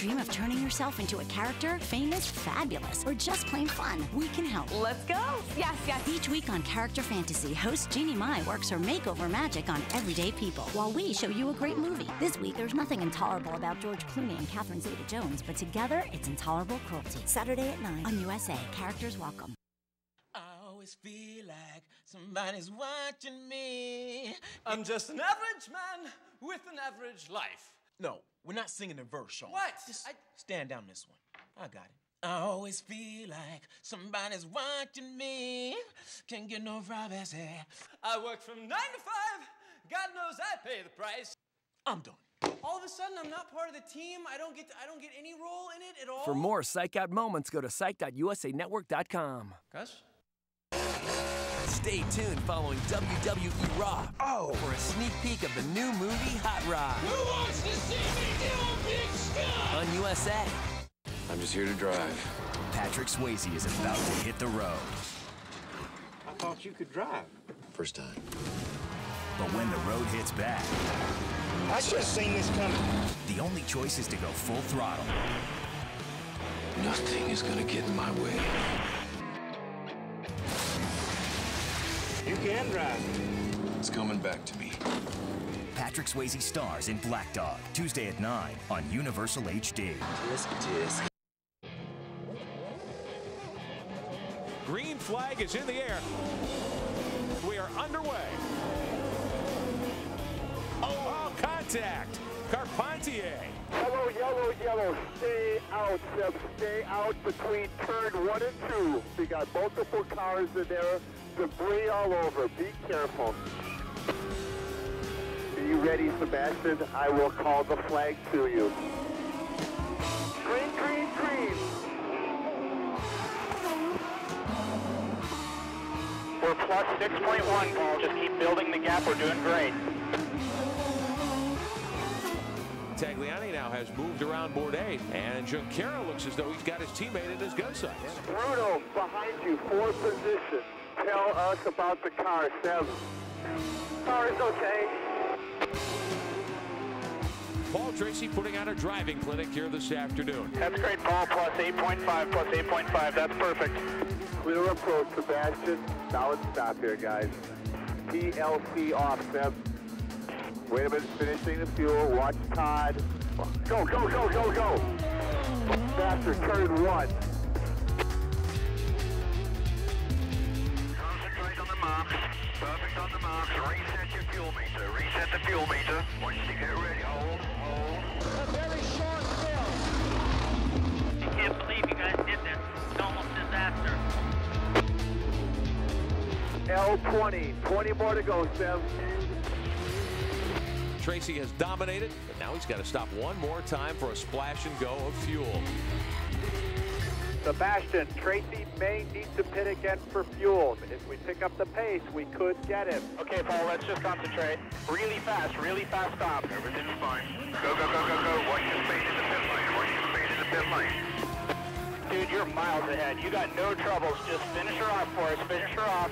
Dream of turning yourself into a character? Famous, fabulous, or just plain fun? We can help. Let's go. Yes, yes. Each week on Character Fantasy, host Jeannie Mai works her makeover magic on everyday people while we show you a great movie. This week, there's nothing intolerable about George Clooney and Catherine Zeta Jones, but together, it's intolerable cruelty. Saturday at 9 on USA. Characters welcome. I always feel like somebody's watching me. I'm just an average man with an average life. No, we're not singing the verse, Sean. What? Just stand down this one. I got it. I always feel like somebody's watching me. Can't get no privacy. I work from nine to five. God knows I pay the price. I'm done. All of a sudden, I'm not part of the team. I don't get. I don't get any role in it at all. For more Psych Out moments, go to psych.usanetwork.com. Gus. Stay tuned following WWE Raw oh. for a sneak peek of the new movie Hot Rod. Who wants to USA. I'm just here to drive. Patrick Swayze is about to hit the road. I thought you could drive. First time. But when the road hits back, I should have seen this coming. The only choice is to go full throttle. Nothing is gonna get in my way. You can drive. It's coming back to me. Patrick Swayze stars in Black Dog, Tuesday at 9 on Universal HD. Tisk, tisk. Green flag is in the air. We are underway. Oh, contact. Carpentier. Yellow, yellow, yellow. Stay out, Seb. Stay out between turn one and two. We got multiple cars in there. Debris all over. Be careful. Are you ready, Sebastian? I will call the flag to you. Green, green, green. We're plus 6.1, Paul. Just keep building the gap. We're doing great. Tagliani now has moved around Bourdais, and Junqueira looks as though he's got his teammate at his gun sights. Bruno, behind you, four position. Tell us about the car, Seb. Car is okay. Paul Tracy putting out a driving clinic here this afternoon. That's great, Paul. Plus 8.5, plus 8.5. That's perfect. Clear approach, Sebastian. Solid stop here, guys. PLC off, Seb. Wait a minute, finishing the fuel. Watch Todd. Go, go, go, go, go. Faster, turn one. Concentrate on the marks. Perfect on the marks. Reset your fuel meter. Reset the fuel meter. Once you get ready, hold, hold. A very short fill. I can't believe you guys did this. It's almost disaster. L20. 20 more to go, Seb. Tracy has dominated, but now he's got to stop one more time for a splash and go of fuel. Sebastian, Tracy may need to pit again for fuel. If we pick up the pace, we could get him. Okay, Paul, let's just concentrate. Really fast, really fast stop. Everything's fine. Go, go, go, go, go. Watch your speed in the pit lane. Watch your speed in the pit lane. Dude, you're miles ahead. You got no troubles. Just finish her off for us. Finish her off.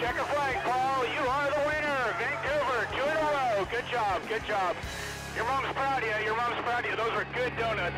Check a flag, Paul. You are the winner. Vancouver, two in a row. Good job, good job. Your mom's proud of you. Your mom's proud of you. Those were good donuts.